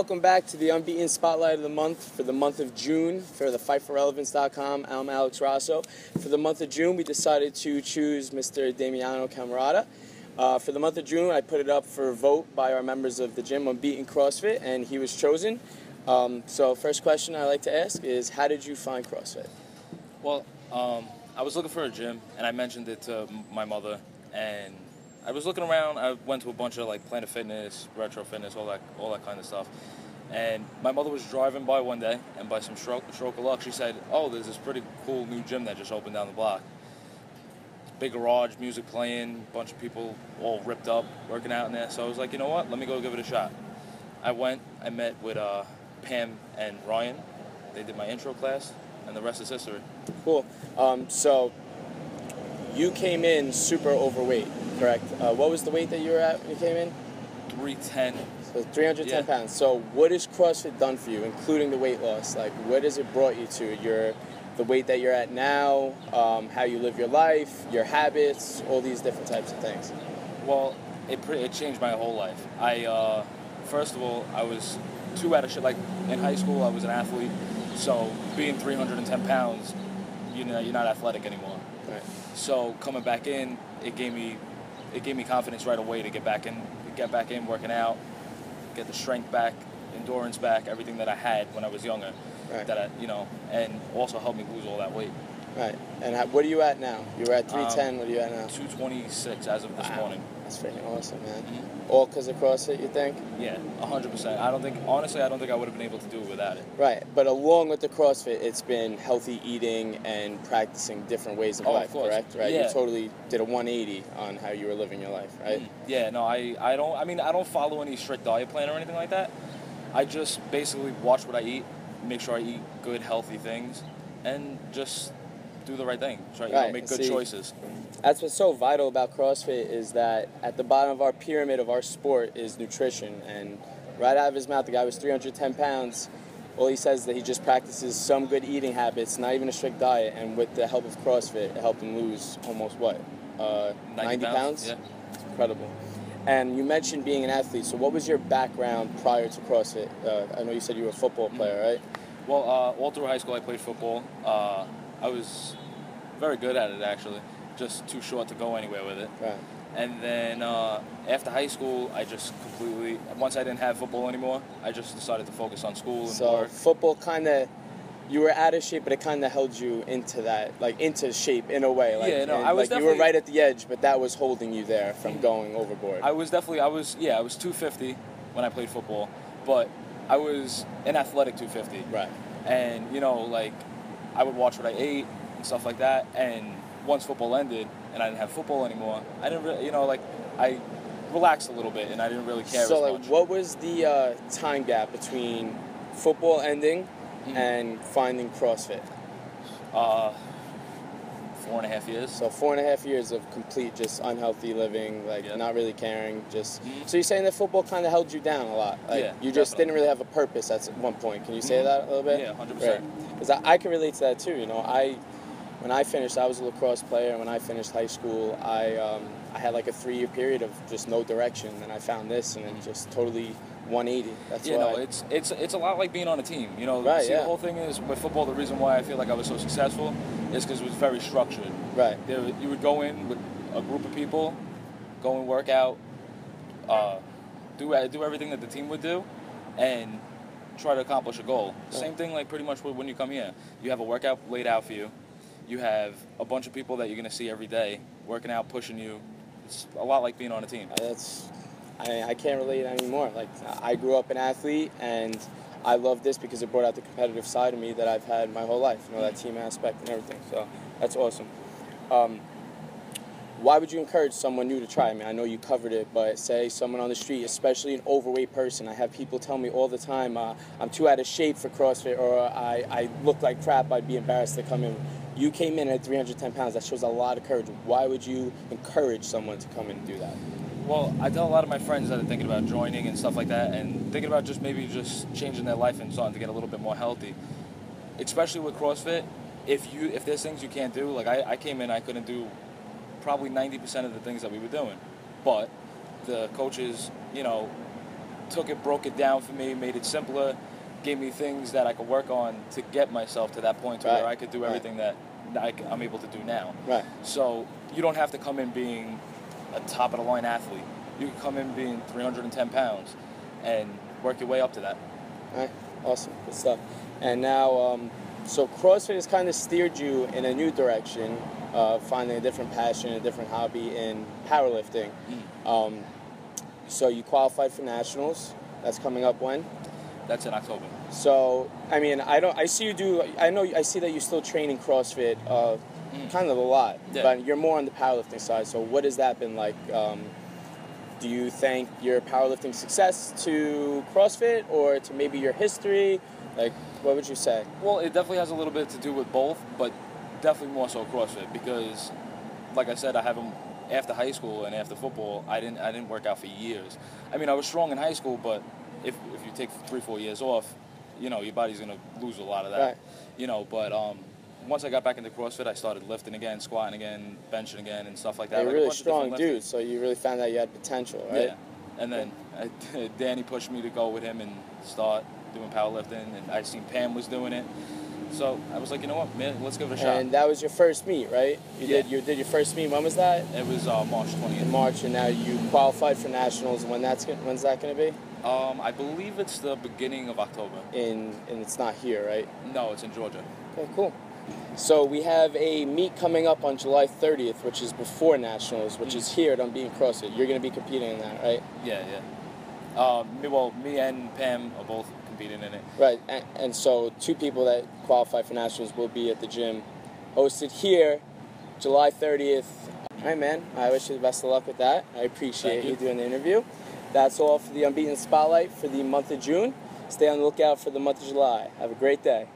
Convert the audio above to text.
welcome back to the Unbeaten Spotlight of the Month for the month of June for the FightForRelevance.com. I'm Alex Rosso. For the month of June, we decided to choose Mr. Damiano Camarata. Uh, for the month of June, I put it up for a vote by our members of the gym Unbeaten CrossFit, and he was chosen. Um, so, first question I like to ask is, how did you find CrossFit? Well, um, I was looking for a gym, and I mentioned it to my mother, and I was looking around. I went to a bunch of like Planet Fitness, Retro Fitness, all that, all that kind of stuff. And my mother was driving by one day, and by some stroke, stroke of luck, she said, "Oh, there's this pretty cool new gym that just opened down the block. Big garage, music playing, bunch of people all ripped up working out in there." So I was like, "You know what? Let me go give it a shot." I went. I met with uh, Pam and Ryan. They did my intro class, and the rest is history. Cool. Um, so you came in super overweight, correct? Uh, what was the weight that you were at when you came in? 310. So 310 Yeah. pounds. So what has CrossFit done for you, including the weight loss? Like, what has it brought you to? Your the weight that you're at now, um, how you live your life, your habits, all these different types of things. Well, it pre- it changed my whole life. I uh, first of all, I was too out of shit. Like in high school, I was an athlete, so being 310 pounds, you know, you're not athletic anymore. Right. So coming back in, it gave me it gave me confidence right away to get back in, get back in working out, get the strength back, endurance back, everything that I had when I was younger. Right. That I, you know, and also helped me lose all that weight. Right. And how, what are you at now? You were at 310. what are you at now? 226 as of this Wow. morning. That's freaking awesome, man. Mhm. All because of CrossFit, you think? Yeah, 100%. I don't think, honestly, I don't think I would have been able to do it without it. Right. But along with the CrossFit, it's been healthy eating and practicing different ways of Oh, of life, course. correct? Right. Yeah. You totally did a 180 on how you were living your life, right? Mm. Yeah, no, I, I don't, I mean, I don't follow any strict diet plan or anything like that. I just basically watch what I eat, make sure I eat good, healthy things, and just do the right thing. Try, you know, make good see- choices. That's what's so vital about CrossFit is that at the bottom of our pyramid of our sport is nutrition. And right out of his mouth, the guy was 310 pounds. All he says is that he just practices some good eating habits, not even a strict diet. And with the help of CrossFit, it helped him lose almost what? Uh, 90, pounds? Yeah. It's incredible. And you mentioned being an athlete. So, what was your background prior to CrossFit? Uh, I know you said you were a football Mm-hmm. player, right? Well, uh, all through high school, I played football. Uh, I was very good at it, actually. Just too short to go anywhere with it. Right. And then uh, after high school, I just completely, once I didn't have football anymore, I just decided to focus on school and So work. football kind of, you were out of shape, but it kind of held you into that, like into shape in a way. Like, Yeah, no, I was like you were right at the edge, but that was holding you there from going overboard. I was definitely I was yeah I was 250 when I played football, but I was an athletic 250. right. And you know like I would watch what I ate and stuff like that. And once football ended and I didn't have football anymore, I didn't really you know like I relaxed a little bit and I didn't really care So like, much. what was the uh, time gap between football ending Mhm. and finding CrossFit? Uh, four and a half years. So four and a half years of complete just unhealthy living, like Yeah. not really caring. Just Mhm. so you're saying that football kind of held you down a lot. Like Yeah, you just definitely. didn't really have a purpose at one point. Can you say Mhm. that a little bit? Yeah, 100%. Because I, I can relate to that too. You know, I when I finished, I was a lacrosse player. When I finished high school, I um, I had like a three year period of just no direction, and I found this, and it just totally 180. That's Yeah, why. no, it's it's it's a lot like being on a team. You know, Right, see, yeah. the whole thing is with football. The reason why I feel like I was so successful is because it was very structured. right. There, you would go in with a group of people, go and work out, uh, do do everything that the team would do, and try to accomplish a goal. Right. Same thing like pretty much when you come here. You have a workout laid out for you. You have a bunch of people that you're gonna see every day working out, pushing you. It's a lot like being on a team. That's I, I can't relate anymore. Like I grew up an athlete, and I love this because it brought out the competitive side of me that I've had my whole life. You know that team aspect and everything. So that's awesome. Um, why would you encourage someone new to try? I mean, I know you covered it, but say someone on the street, especially an overweight person. I have people tell me all the time, uh, I'm too out of shape for CrossFit, or I, I look like crap. I'd be embarrassed to come in. You came in at 310 pounds. That shows a lot of courage. Why would you encourage someone to come in and do that? Well, I tell a lot of my friends that are thinking about joining and stuff like that, and thinking about just maybe just changing their life and starting to get a little bit more healthy. Especially with CrossFit, if you if there's things you can't do, like I, I came in, I couldn't do probably 90% of the things that we were doing, but the coaches, you know, took it, broke it down for me, made it simpler, gave me things that I could work on to get myself to that point to Right. where I could do Right. everything that I, am able to do now. Right. So you don't have to come in being a top of the line athlete. You can come in being 310 pounds and work your way up to that. All right. Awesome. Good stuff. And now, um, so CrossFit has kind of steered you in a new direction, uh, finding a different passion, a different hobby in powerlifting. Um, so you qualified for nationals. That's coming up when? That's in October. So I mean, I don't. I see you do. I know. I see that you still train in CrossFit, uh, kind of a lot. Yeah. But you're more on the powerlifting side. So what has that been like? Um, do you thank your powerlifting success to CrossFit or to maybe your history? Like, what would you say? Well, it definitely has a little bit to do with both, but definitely more so CrossFit because, like I said, I haven't after high school and after football. I didn't I didn't work out for years. I mean, I was strong in high school, but if if you take three four years off, you know your body's gonna lose a lot of that. Right. You know, but um, once I got back into CrossFit, I started lifting again, squatting again, benching again, and stuff like that. You're like a really strong dude, so you really found out you had potential, right? Yeah. And then I, Danny pushed me to go with him and start doing powerlifting, and I seen Pam was doing it. So I was like, you know what, man, let's give it a shot. And that was your first meet, right? You Yeah. did. You did your first meet. When was that? it was uh, March In 20th. March, and now you qualified for nationals. When that's when's that going to be? Um, I believe it's the beginning of October. In and it's not here, right? No, it's in Georgia. Okay, cool. So we have a meet coming up on July 30th, which is before nationals, which is here at Unbeaten CrossFit. You're going to be competing in that, right? Yeah, yeah. Um, me, well, me and Pam are both competing in it. Right. And, and so two people that qualify for nationals will be at the gym, hosted here, July 30th. All right, man. I wish you the best of luck with that. I appreciate you you. doing the interview. That's all for the Unbeaten Spotlight for the month of June. Stay on the lookout for the month of July. Have a great day.